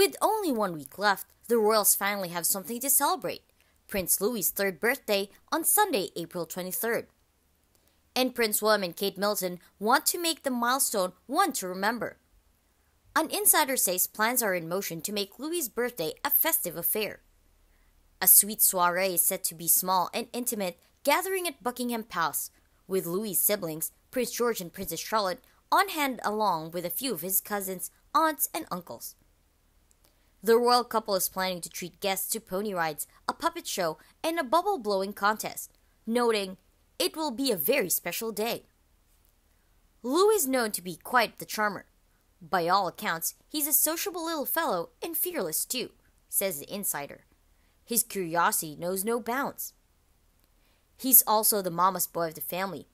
With only one week left, the royals finally have something to celebrate Prince Louis's third birthday on Sunday, April 23rd. And Prince William and Kate Middleton want to make the milestone one to remember. An insider says plans are in motion to make Louis's birthday a festive affair. A sweet soiree is said to be small and intimate, gathering at Buckingham Palace, with Louis's siblings, Prince George and Princess Charlotte, on hand along with a few of his cousins, aunts, and uncles. The royal couple is planning to treat guests to pony rides, a puppet show, and a bubble blowing contest, noting, It will be a very special day. Louis is known to be quite the charmer. By all accounts, he's a sociable little fellow and fearless too, says the insider. His curiosity knows no bounds. He's also the mama's boy of the family.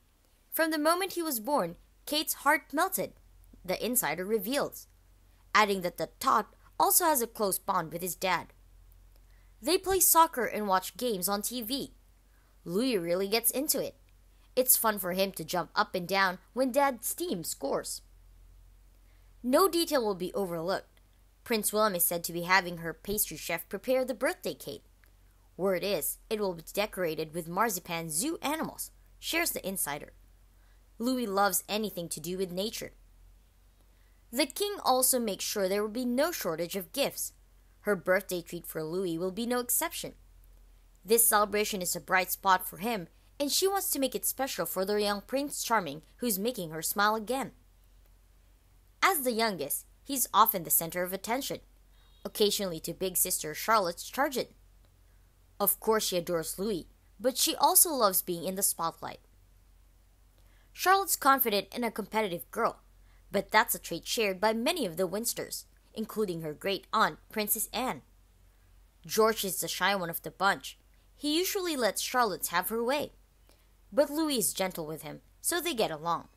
From the moment he was born, Kate's heart melted, the insider reveals, adding that the tot also has a close bond with his dad. They play soccer and watch games on TV. Louis really gets into it. It's fun for him to jump up and down when dad's team scores. No detail will be overlooked. Prince William is said to be having her pastry chef prepare the birthday cake. Word is, it will be decorated with marzipan zoo animals, shares the insider. Louis loves anything to do with nature. The king also makes sure there will be no shortage of gifts. Her birthday treat for Louis will be no exception. This celebration is a bright spot for him, and she wants to make it special for their young Prince Charming, who's making her smile again. As the youngest, he's often the center of attention, occasionally to big sister Charlotte's charge. Of course, she adores Louis, but she also loves being in the spotlight. Charlotte's confident and a competitive girl, but that's a trait shared by many of the Windsors, including her great aunt, Princess Anne. George is the shy one of the bunch. He usually lets Charlotte have her way, but Louis is gentle with him, so they get along.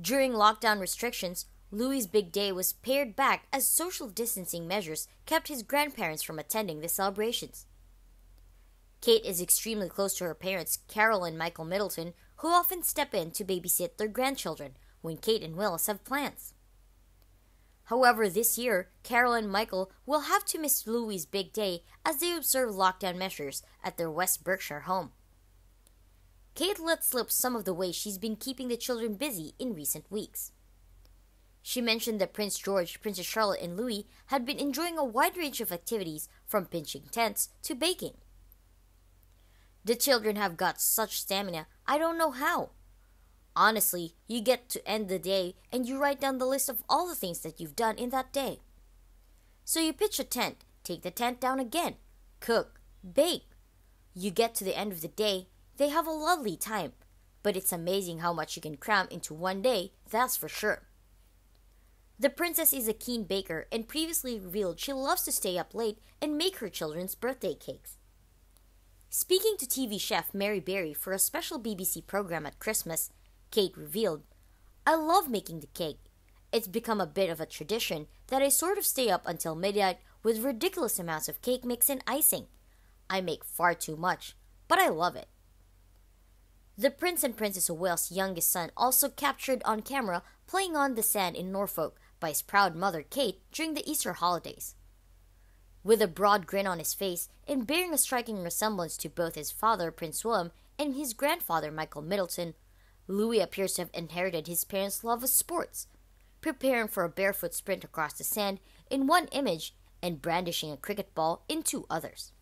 During lockdown restrictions, Louis's big day was pared back as social distancing measures kept his grandparents from attending the celebrations. Kate is extremely close to her parents, Carol and Michael Middleton, who often step in to babysit their grandchildren when Kate and Willis have plans. However, this year, Carol and Michael will have to miss Louis's big day as they observe lockdown measures at their West Berkshire home. Kate let slip some of the ways she's been keeping the children busy in recent weeks. She mentioned that Prince George, Princess Charlotte, and Louis had been enjoying a wide range of activities from pinching tents to baking. The children have got such stamina, I don't know how. Honestly, you get to end the day and you write down the list of all the things that you've done in that day. So you pitch a tent, take the tent down again, cook, bake. You get to the end of the day, they have a lovely time, but it's amazing how much you can cram into one day, that's for sure. The princess is a keen baker and previously revealed she loves to stay up late and make her children's birthday cakes. Speaking to TV chef Mary Berry for a special BBC program at Christmas, Kate revealed, I love making the cake. It's become a bit of a tradition that I sort of stay up until midnight with ridiculous amounts of cake mix and icing. I make far too much, but I love it. The Prince and Princess of Wales' youngest son also captured on camera playing on the sand in Norfolk by his proud mother Kate during the Easter holidays. With a broad grin on his face and bearing a striking resemblance to both his father, Prince William, and his grandfather, Michael Middleton, Louis appears to have inherited his parents' love of sports, preparing for a barefoot sprint across the sand in one image and brandishing a cricket ball in two others.